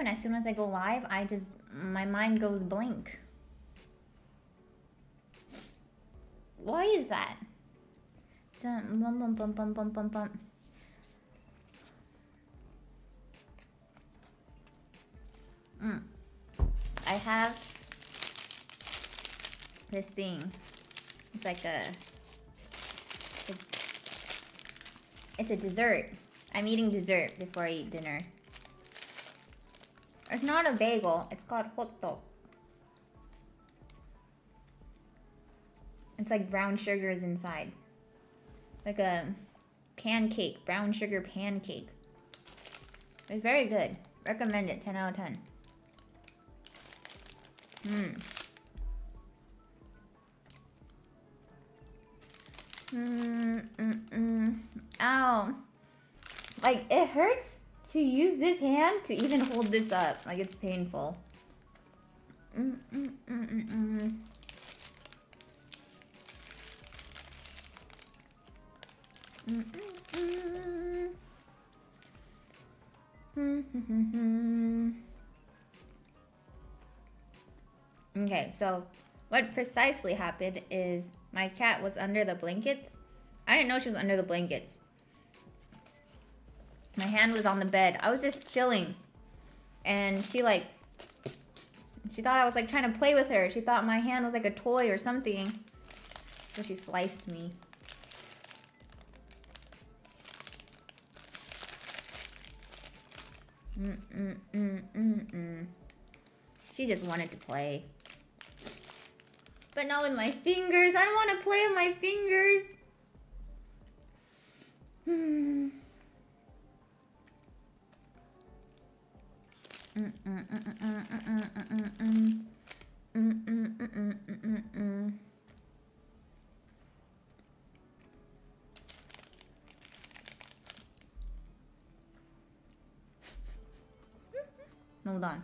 when as soon as I go live, I just my mind goes blank. Why is that? Bum, bum, bum, bum, bum, bum, bum. Mm. I have this thing. It's like a, it's a dessert. I'm eating dessert before I eat dinner. It's not a bagel. It's called hotteok. It's like brown sugar is inside. Like a pancake, brown sugar pancake. It's very good. Recommend it, 10 out of 10. Mmm. Mm, mm, mm. Ow. Like, it hurts to use this hand to even hold this up. Like, it's painful. Mm, mm, mm, Okay, so what precisely happened is my cat was under the blankets. I didn't know she was under the blankets. My hand was on the bed. I was just chilling. And she like, she thought I was like trying to play with her. She thought my hand was like a toy or something. So she sliced me. Mm -mm -mm. She just wanted to play. But not with my fingers. I don't want to play with my fingers. Hmm. Hold on.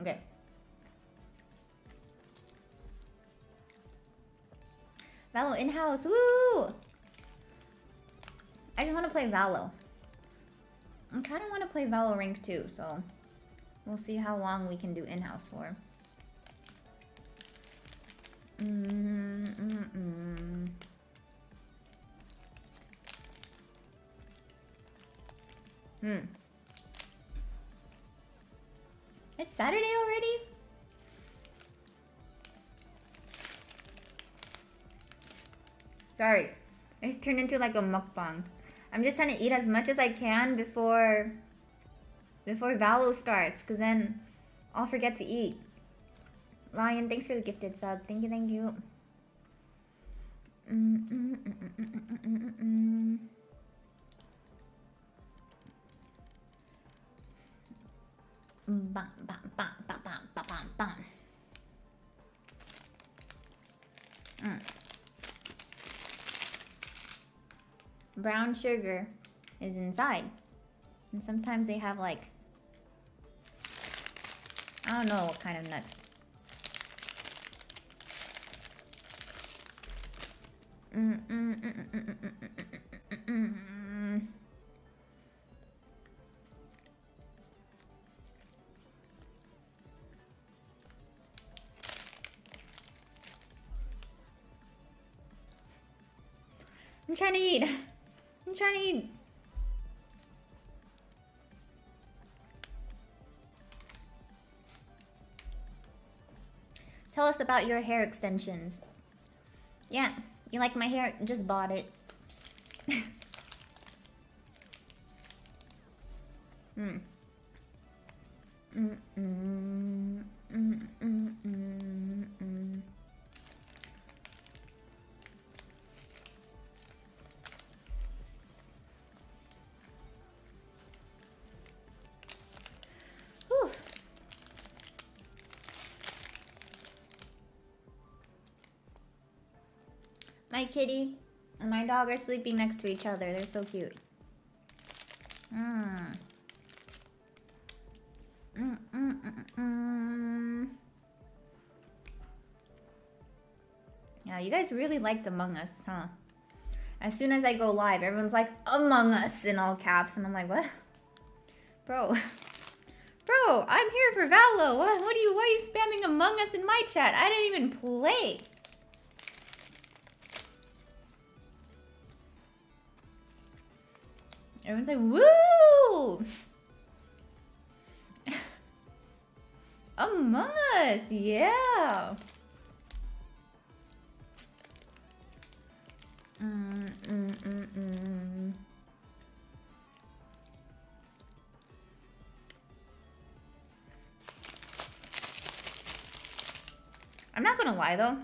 Okay. Valo in-house, woo! I just want to play Valo. I kind of want to play Valo Rank too, so we'll see how long we can do in-house for. Mm -mm -mm. Hmm. It's Saturday already? Sorry. It's turned into like a mukbang. I'm just trying to eat as much as I can before before Valo starts, because then I'll forget to eat. Lion, thanks for the gifted sub. Thank you, thank you. Mm -mm -mm bam, bam, bam, bam, bam, bam, bam. Mm. brown sugar is inside. And sometimes they have like, I don't know what kind of nuts. I'm trying to eat. I'm trying to eat. Tell us about your hair extensions. Yeah, you like my hair? Just bought it. Hmm. Mm -mm. Mm My kitty and my dog are sleeping next to each other. They're so cute. Mm. Mm, mm. Yeah, you guys really liked Among Us, huh? As soon as I go live, everyone's like, Among Us in all caps. And I'm like, what? Bro. Bro, I'm here for Valo. What, what are you? Why are you spamming Among Us in my chat? I didn't even play. Everyone's like, woo! Among Us, yeah. I'm not gonna lie though,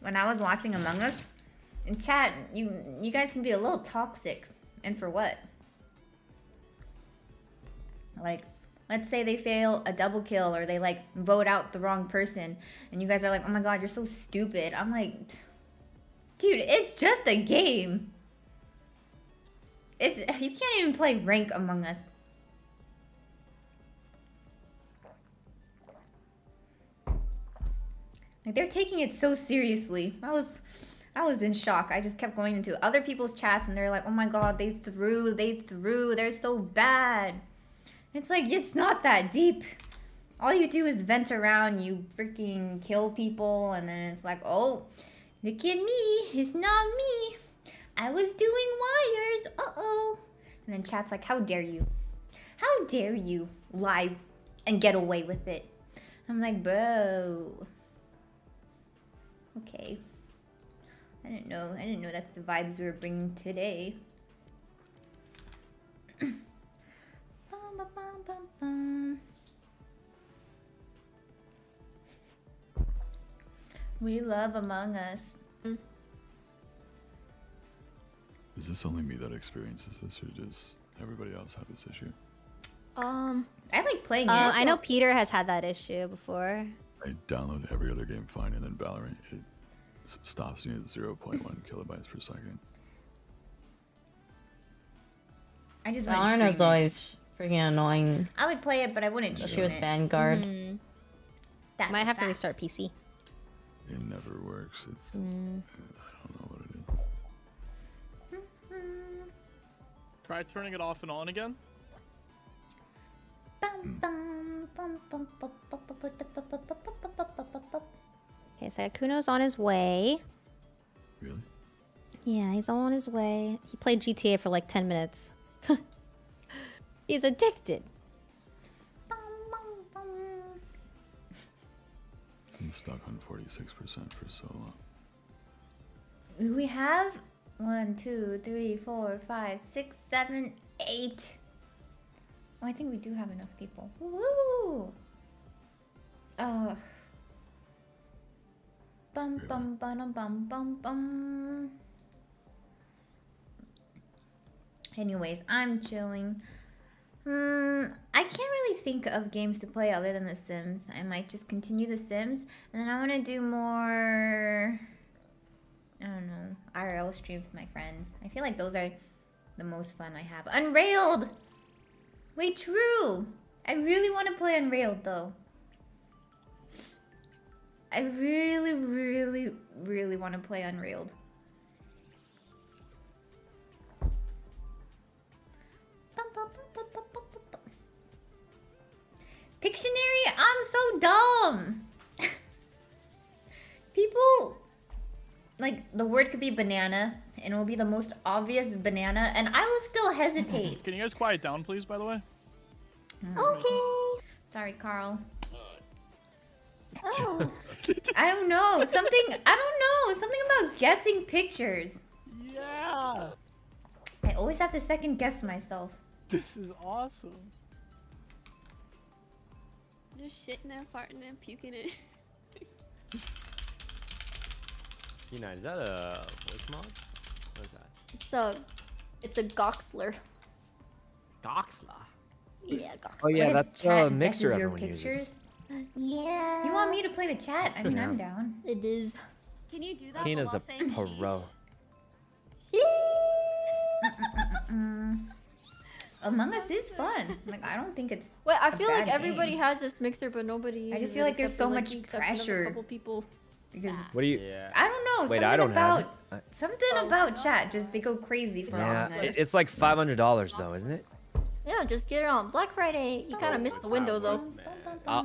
when I was watching Among Us, in chat, you you guys can be a little toxic, and for what? Like, let's say they fail a double kill or they like vote out the wrong person, and you guys are like, oh my god, you're so stupid. I'm like, dude, it's just a game. It's you can't even play rank Among Us. Like they're taking it so seriously. I was I was in shock. I just kept going into other people's chats and they're like, "Oh my god, they threw, they threw. They're so bad." It's like it's not that deep. All you do is vent around, you freaking kill people and then it's like, "Oh, look at me. It's not me. I was doing wires. Uh-oh." And then chat's like, "How dare you? How dare you lie and get away with it?" I'm like, "Bro, Okay. I didn't know. I didn't know that's the vibes we were bringing today. We love Among Us. Is this only me that experiences this, or does everybody else have this issue? Um, I like playing it. uh, I know Peter has had that issue before. I download every other game fine, and then Valorant it stops me at 0.1 kilobytes per second. I just wouldn't Valorant stream is always freaking annoying, I would play it, but I wouldn't especially stream with it. Vanguard. Mm, That's might a have to restart PC. It never works. It's mm. I don't know what it is. Try turning it off and on again. Okay, so Kuno's on his way. Really? Yeah, he's on his way. He played GTA for like 10 minutes. he's addicted. Stuck on 46% for so long. We have one, two, three, four, five, six, seven, eight. Oh, I think we do have enough people. Woo! Uh. Bum Really? bum bum bum bum bum. Anyways, I'm chilling. Hmm, I can't really think of games to play other than The Sims. I might just continue The Sims, and then I want to do more. I don't know, IRL streams with my friends. I feel like those are the most fun I have. Unrailed! Wait, true! I really want to play Unrailed though. I really, really, really want to play Unrailed. So dumb! People like the word could be banana and it will be the most obvious banana and I will still hesitate. Can you guys quiet down, please? By the way. Mm-hmm. Okay. Sorry, Carl. Oh. I don't know. Something I don't know. Something about guessing pictures. Yeah. I always have to second guess myself. This is awesome. Just shitting and farting and puking it. You know, is that a voice mod? What is that? It's a, it's a GoXLR. Doxla. Yeah, GoXLR. Oh yeah, What that's chat a mixer guesses your everyone uses. Yeah. You want me to play the chat? I mean, Yeah. I'm down. It is. Can you do that? Tina's a saying sheesh? pro. Mm. Among Us is fun. Like I don't think it's. Wait, I a feel like everybody game. has this mixer, but nobody. I just feel like there's so like, much me, except for pressure. Couple people. because What do you? Yeah. I don't know. Wait, something I don't about have it. I- something about oh, chat. Just they go crazy for Yeah, Among Us. it- it's like five hundred dollars though, isn't it? Yeah, just get it on Black Friday. You kind of missed the window though. I'll,